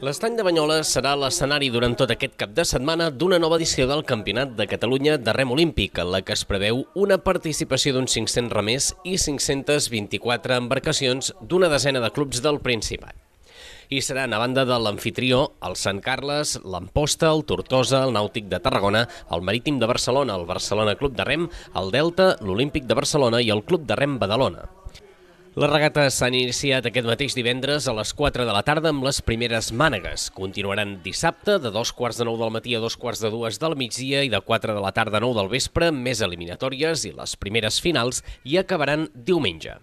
L'estany de Banyoles serà l'escenari durant tot aquest cap de setmana d'una nova edició del Campionat de Catalunya de rem olímpic, en la que es preveu una participació d'uns 500 remers i 524 embarcacions d'una desena de clubs del Principat. I seran, a banda de l'anfitrió, el Sant Carles, l'Amposta, el Tortosa, el Nàutic de Tarragona, el Marítim de Barcelona, el Barcelona Club de Rem, el Delta, l'Olímpic de Barcelona i el Club de Rem Badalona. Les regates s'han iniciat aquest mateix divendres a les 4 de la tarda amb les primeres mànegues. Continuaran dissabte de dos quarts de nou del matí a dos quarts de dues del migdia i de 4 de la tarda a 9 del vespre, més eliminatòries i les primeres finals, i acabaran diumenge.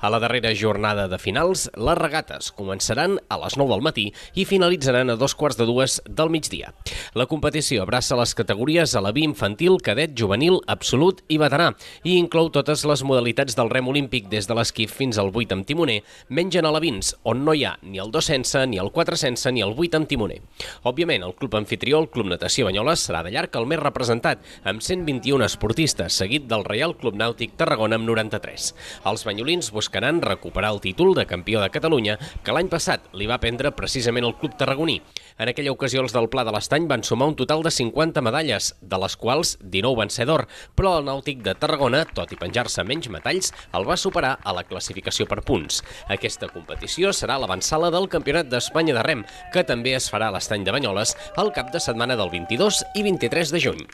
A la darrera jornada de finals, les regates començaran a les 9 del matí i finalitzaran a dos quarts de dues del migdia. La competició abraça les categories a la vi infantil, cadet, juvenil, absolut i veterà i inclou totes les modalitats del rem olímpic des de l'esquif fins al 8 amb timoner, menys en alevins, on no hi ha ni el 2 sense, ni el 4 sense, ni el 8 amb timoner. Òbviament, el club anfitrió, el Club Natació Banyoles, serà de llarg el més representat, amb 121 esportistes, seguit del Reial Club Nàutic Tarragona amb 93. Els banyolins buscaran recuperar el títol de campió de Catalunya que l'any passat li va prendre precisament el club tarragoní. En aquella ocasió els del Pla de l'Estany van sumar un total de 50 medalles, de les quals 19 van ser d'or, però el Nàutic de Tarragona, tot i penjar-se menys metalls, el va superar a la classificació per punts. Aquesta competició serà l'avançala del Campionat d'Espanya de Rem, que també es farà a l'Estany de Banyoles el cap de setmana del 22 i 23 de juny.